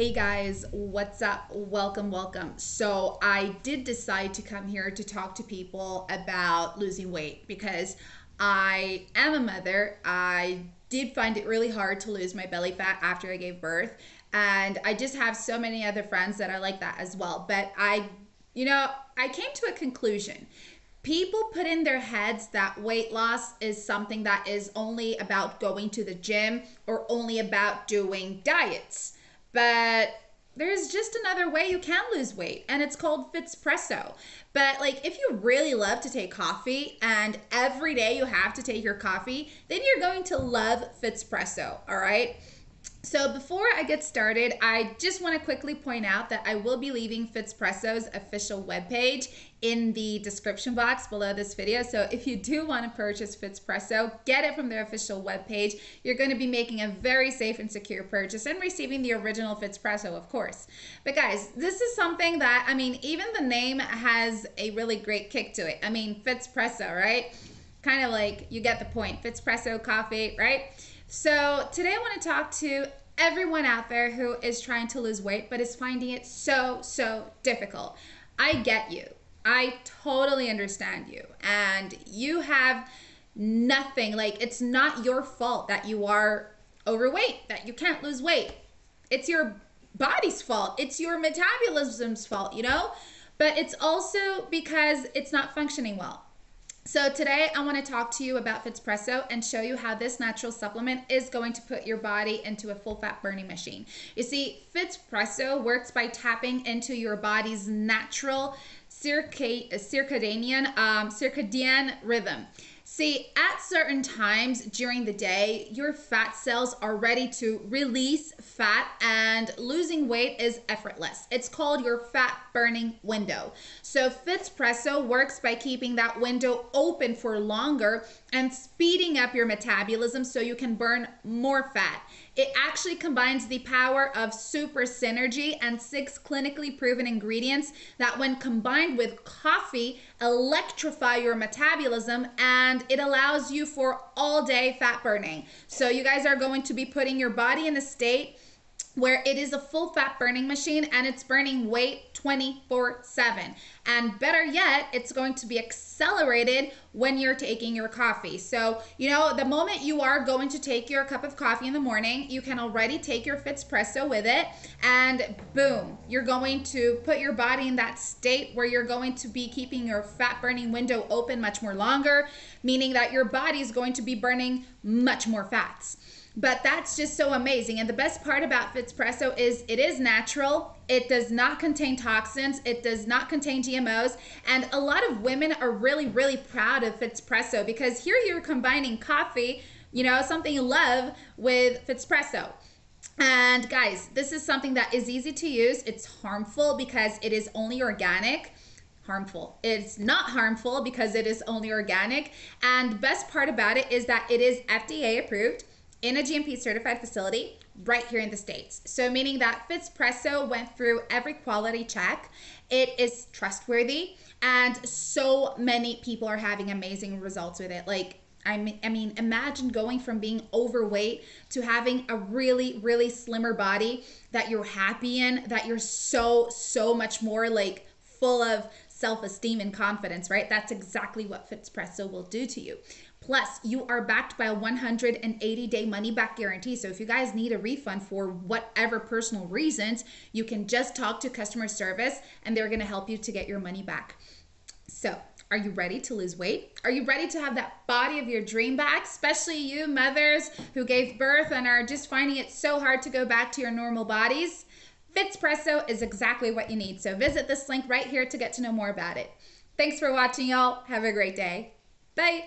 Hey guys, what's up? Welcome, welcome. So, I did decide to come here to talk to people about losing weight because I am a mother. I did find it really hard to lose my belly fat after I gave birth. And I just have so many other friends that are like that as well. But I, you know, I came to a conclusion people put in their heads that weight loss is something that is only about going to the gym or only about doing diets. But there's just another way you can lose weight and it's called Fitspresso. But like if you really love to take coffee and every day you have to take your coffee, then you're going to love Fitspresso, all right? So before I get started, I just want to quickly point out that I will be leaving Fitspresso's official webpage in the description box below this video. So if you do want to purchase Fitspresso, get it from their official webpage. You're going to be making a very safe and secure purchase and receiving the original Fitspresso, of course. But guys, this is something that, I mean, even the name has a really great kick to it. I mean, Fitspresso, right? Kind of like you get the point. Fitspresso coffee, right? So today I want to talk to everyone out there who is trying to lose weight but is finding it so, so difficult. I get you. I totally understand you. And you have nothing, like, it's not your fault that you are overweight, that you can't lose weight. It's your body's fault, it's your metabolism's fault, you know? But it's also because it's not functioning well. So today I want to talk to you about Fitspresso and show you how this natural supplement is going to put your body into a full fat burning machine. You see, Fitspresso works by tapping into your body's natural circadian um, circadian rhythm. See, at certain times during the day, your fat cells are ready to release fat and losing weight is effortless. It's called your fat burning window. So Fitspresso works by keeping that window open for longer and speeding up your metabolism so you can burn more fat. It actually combines the power of super synergy and six clinically proven ingredients that, when combined with coffee, electrify your metabolism and it allows you for all day fat burning. So, you guys are going to be putting your body in a state where it is a full fat burning machine and it's burning weight 24 7. And better yet, it's going to be accelerated when you're taking your coffee. So, you know, the moment you are going to take your cup of coffee in the morning, you can already take your Fitspresso with it, and boom, you're going to put your body in that state where you're going to be keeping your fat burning window open much more longer, meaning that your body is going to be burning much more fats. But that's just so amazing. And the best part about Fitspresso is it is natural. It does not contain toxins. It does not contain GMOs. And a lot of women are really, really proud of Fitspresso because here you're combining coffee, you know, something you love, with Fitspresso. And guys, this is something that is easy to use. It's harmful because it is only organic harmful. It's not harmful because it is only organic. And best part about it is that it is FDA approved in a GMP certified facility right here in the States. So, meaning that Fitspresso went through every quality check. It is trustworthy, and so many people are having amazing results with it. Like, I mean, I mean, imagine going from being overweight to having a really, really slimmer body that you're happy in, that you're so, so much more like full of self esteem and confidence, right? That's exactly what Fitspresso will do to you. Plus, you are backed by a 180 day money back guarantee. So, if you guys need a refund for whatever personal reasons, you can just talk to customer service and they're going to help you to get your money back. So, are you ready to lose weight? Are you ready to have that body of your dream back? Especially you mothers who gave birth and are just finding it so hard to go back to your normal bodies? Fitspresso is exactly what you need. So visit this link right here to get to know more about it. Thanks for watching, y'all. Have a great day. Bye.